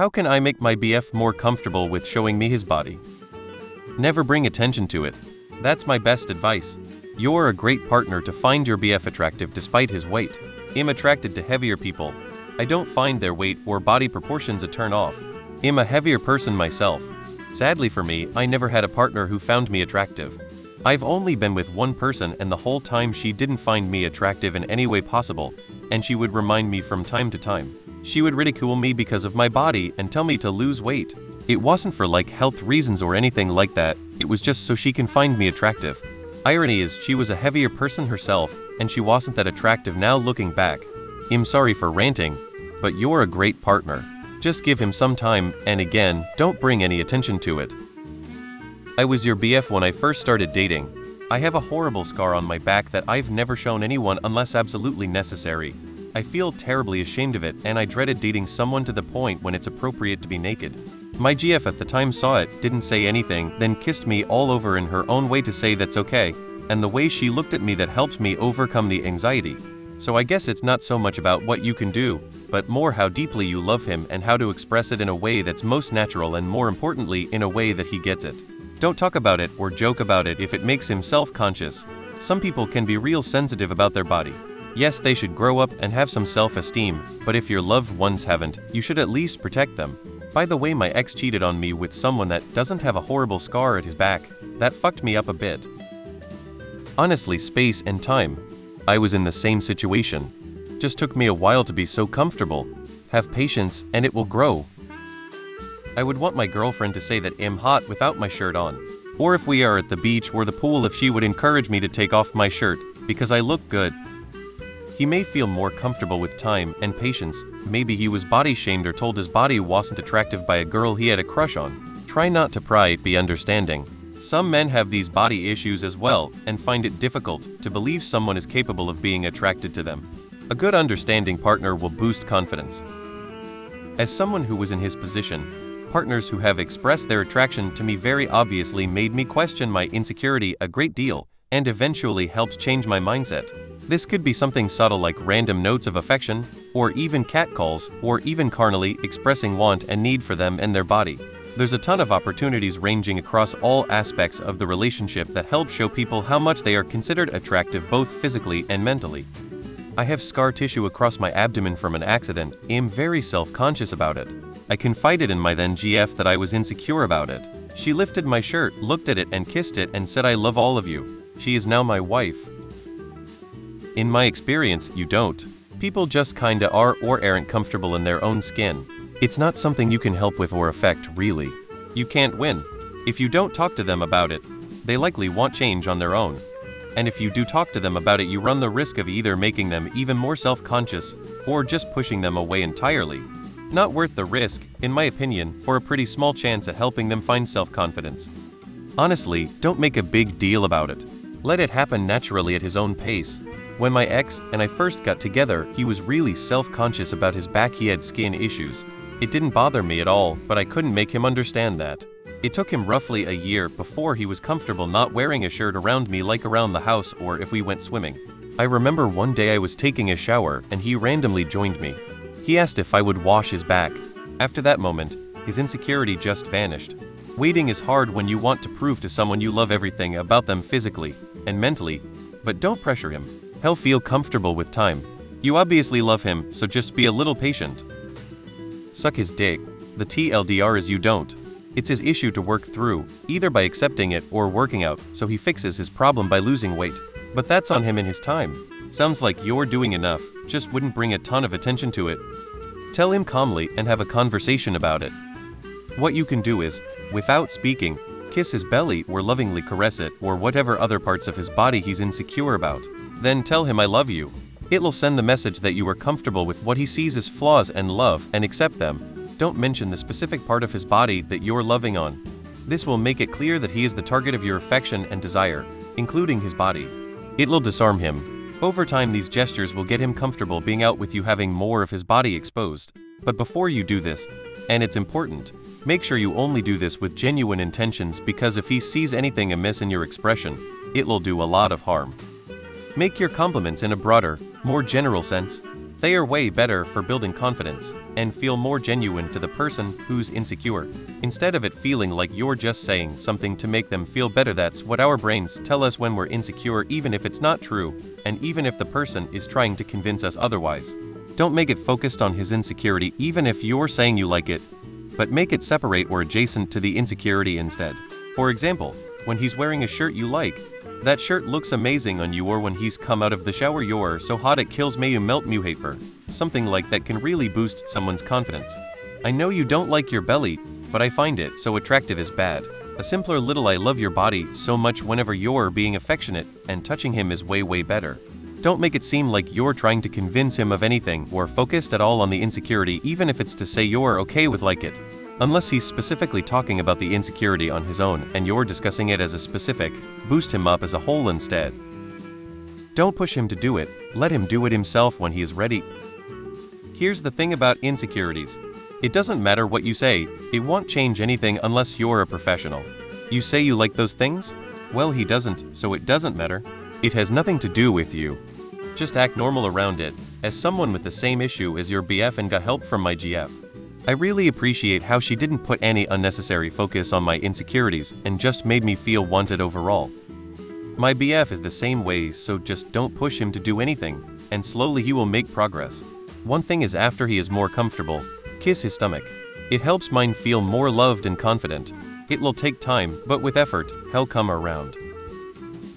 How can I make my BF more comfortable with showing me his body? Never bring attention to it. That's my best advice. You're a great partner to find your BF attractive despite his weight. I'm attracted to heavier people. I don't find their weight or body proportions a turn off. I'm a heavier person myself. Sadly for me, I never had a partner who found me attractive. I've only been with one person and the whole time she didn't find me attractive in any way possible, and she would remind me from time to time. She would ridicule me because of my body and tell me to lose weight. It wasn't for like health reasons or anything like that, it was just so she can find me attractive. Irony is she was a heavier person herself, and she wasn't that attractive now looking back. I'm sorry for ranting, but you're a great partner. Just give him some time, and again, don't bring any attention to it. I was your BF when I first started dating. I have a horrible scar on my back that I've never shown anyone unless absolutely necessary. I feel terribly ashamed of it and I dreaded dating someone to the point when it's appropriate to be naked. My GF at the time saw it, didn't say anything, then kissed me all over in her own way to say that's okay, and the way she looked at me that helped me overcome the anxiety. So I guess it's not so much about what you can do, but more how deeply you love him and how to express it in a way that's most natural and more importantly in a way that he gets it. Don't talk about it or joke about it if it makes him self-conscious. Some people can be real sensitive about their body. Yes, they should grow up and have some self-esteem, but if your loved ones haven't, you should at least protect them. By the way, my ex cheated on me with someone that doesn't have a horrible scar at his back. That fucked me up a bit. Honestly, space and time. I was in the same situation. Just took me a while to be so comfortable. Have patience and it will grow. I would want my girlfriend to say that I'm hot without my shirt on. Or if we are at the beach or the pool if she would encourage me to take off my shirt, because I look good. He may feel more comfortable with time and patience, maybe he was body shamed or told his body wasn't attractive by a girl he had a crush on. Try not to pry, be understanding. Some men have these body issues as well and find it difficult to believe someone is capable of being attracted to them. A good understanding partner will boost confidence. As someone who was in his position, partners who have expressed their attraction to me very obviously made me question my insecurity a great deal, and eventually helped change my mindset. This could be something subtle like random notes of affection, or even catcalls, or even carnally expressing want and need for them and their body. There's a ton of opportunities ranging across all aspects of the relationship that help show people how much they are considered attractive both physically and mentally. I have scar tissue across my abdomen from an accident, am very self-conscious about it. I confided in my then GF that I was insecure about it. She lifted my shirt, looked at it and kissed it and said I love all of you. She is now my wife. In my experience, you don't. People just kinda are or aren't comfortable in their own skin. It's not something you can help with or affect, really. You can't win. If you don't talk to them about it, they likely want change on their own. And if you do talk to them about it you run the risk of either making them even more self-conscious, or just pushing them away entirely. Not worth the risk, in my opinion, for a pretty small chance at helping them find self-confidence. Honestly, don't make a big deal about it. Let it happen naturally at his own pace. When my ex and I first got together, he was really self-conscious about his back he had skin issues. It didn't bother me at all, but I couldn't make him understand that. It took him roughly a year before he was comfortable not wearing a shirt around me like around the house or if we went swimming. I remember one day I was taking a shower and he randomly joined me. He asked if I would wash his back. After that moment, his insecurity just vanished. Waiting is hard when you want to prove to someone you love everything about them physically and mentally, but don't pressure him. He'll feel comfortable with time. You obviously love him, so just be a little patient. Suck his dick. The TLDR is you don't. It's his issue to work through, either by accepting it or working out, so he fixes his problem by losing weight. But that's on him in his time. Sounds like you're doing enough, just wouldn't bring a ton of attention to it. Tell him calmly and have a conversation about it. What you can do is, without speaking, kiss his belly or lovingly caress it or whatever other parts of his body he's insecure about. Then tell him I love you. It'll send the message that you are comfortable with what he sees as flaws and love and accept them. Don't mention the specific part of his body that you're loving on. This will make it clear that he is the target of your affection and desire, including his body. It'll disarm him, over time these gestures will get him comfortable being out with you having more of his body exposed. But before you do this, and it's important, make sure you only do this with genuine intentions because if he sees anything amiss in your expression, it will do a lot of harm. Make your compliments in a broader, more general sense. They are way better for building confidence and feel more genuine to the person who's insecure. Instead of it feeling like you're just saying something to make them feel better, that's what our brains tell us when we're insecure, even if it's not true, and even if the person is trying to convince us otherwise. Don't make it focused on his insecurity, even if you're saying you like it, but make it separate or adjacent to the insecurity instead. For example, when he's wearing a shirt you like, that shirt looks amazing on you or when he's come out of the shower you're so hot it kills me you melt me hate for. Something like that can really boost someone's confidence. I know you don't like your belly, but I find it so attractive is bad. A simpler little I love your body so much whenever you're being affectionate and touching him is way way better. Don't make it seem like you're trying to convince him of anything or focused at all on the insecurity even if it's to say you're okay with like it. Unless he's specifically talking about the insecurity on his own and you're discussing it as a specific, boost him up as a whole instead. Don't push him to do it, let him do it himself when he is ready. Here's the thing about insecurities. It doesn't matter what you say, it won't change anything unless you're a professional. You say you like those things? Well, he doesn't, so it doesn't matter. It has nothing to do with you. Just act normal around it, as someone with the same issue as your BF and got help from my GF. I really appreciate how she didn't put any unnecessary focus on my insecurities and just made me feel wanted overall. My BF is the same way, so just don't push him to do anything, and slowly he will make progress. One thing is after he is more comfortable, kiss his stomach. It helps mine feel more loved and confident. It will take time, but with effort, he'll come around.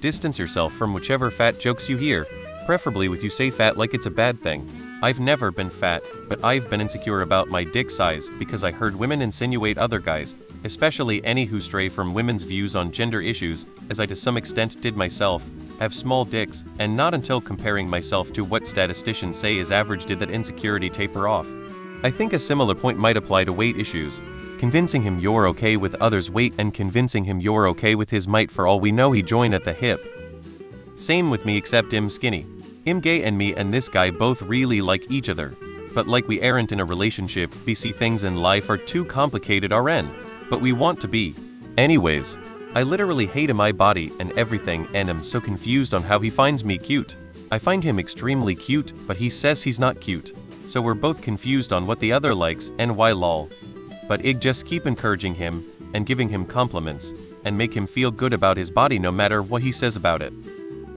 Distance yourself from whichever fat jokes you hear, preferably with you say fat like it's a bad thing. I've never been fat, but I've been insecure about my dick size because I heard women insinuate other guys, especially any who stray from women's views on gender issues, as I to some extent did myself, have small dicks, and not until comparing myself to what statisticians say is average did that insecurity taper off. I think a similar point might apply to weight issues. Convincing him you're okay with others' weight and convincing him you're okay with his might for all we know he join at the hip. Same with me except him skinny. Him gay and me and this guy both really like each other. But like we aren't in a relationship, we see things in life are too complicated RN. But we want to be. Anyways, I literally hate my body and everything and am so confused on how he finds me cute. I find him extremely cute, but he says he's not cute. So we're both confused on what the other likes and why lol. But Ig just keep encouraging him and giving him compliments and make him feel good about his body no matter what he says about it.